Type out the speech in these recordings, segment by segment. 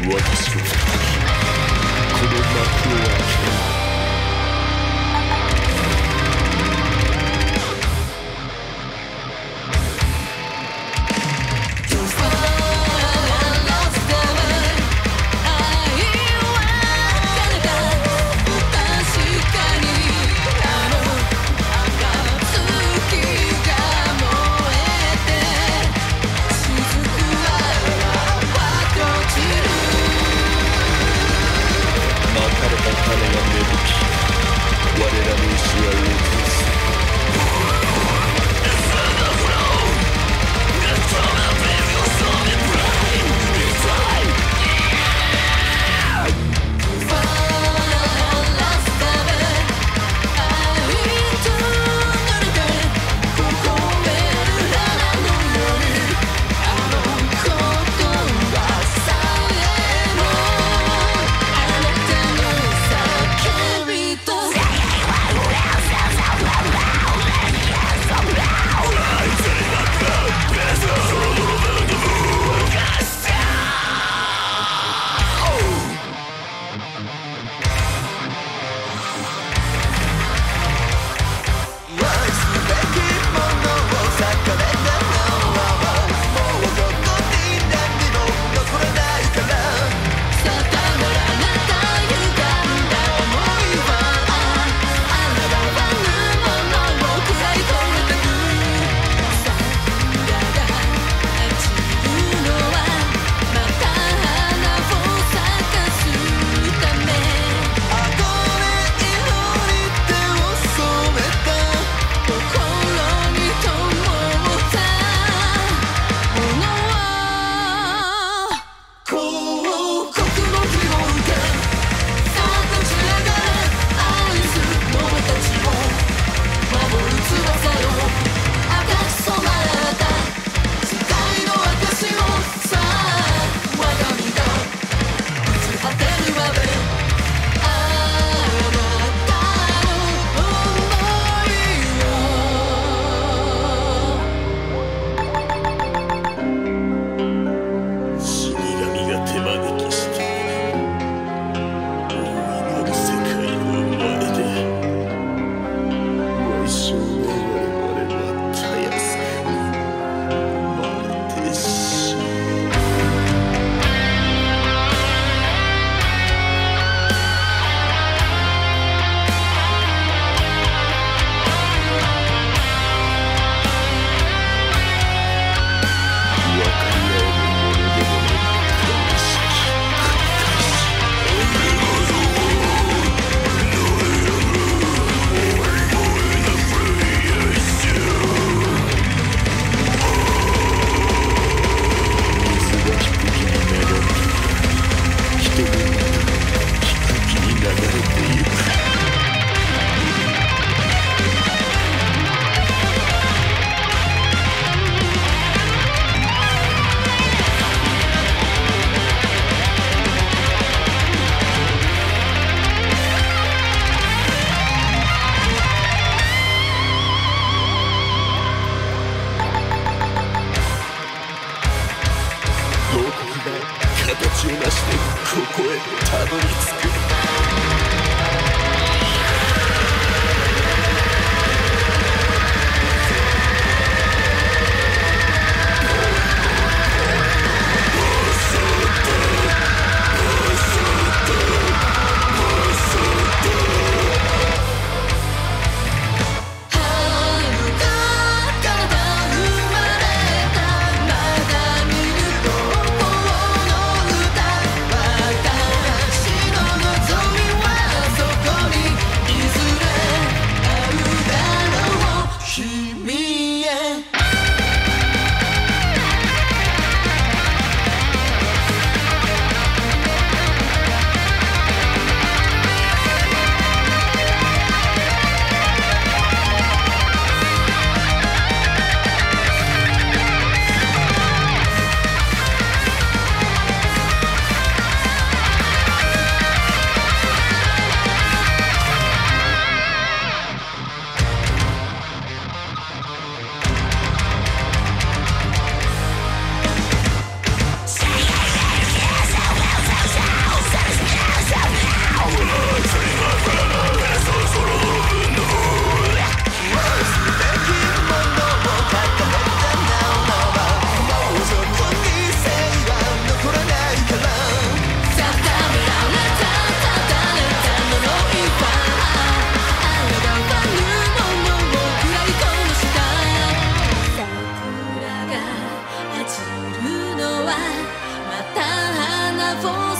私はこの幕を開けた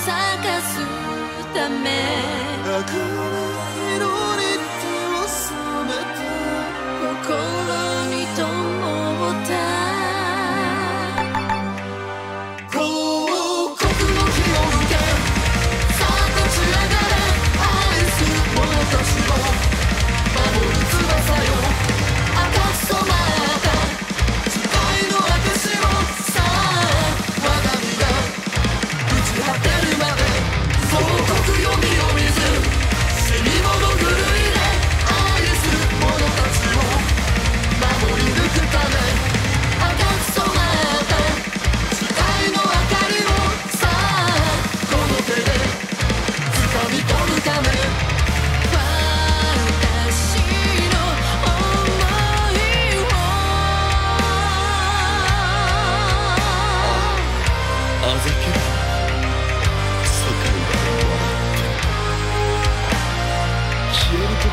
探すため。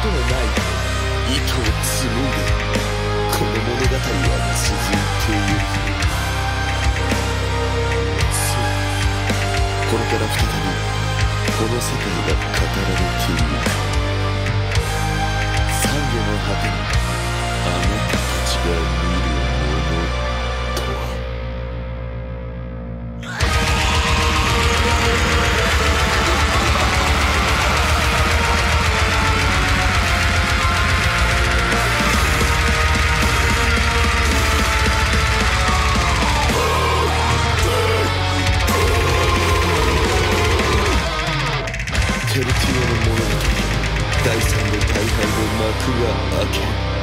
ことのない糸を紡いこの物語は続いてゆくそう。これから再びこの世界が語られる。Mercury again.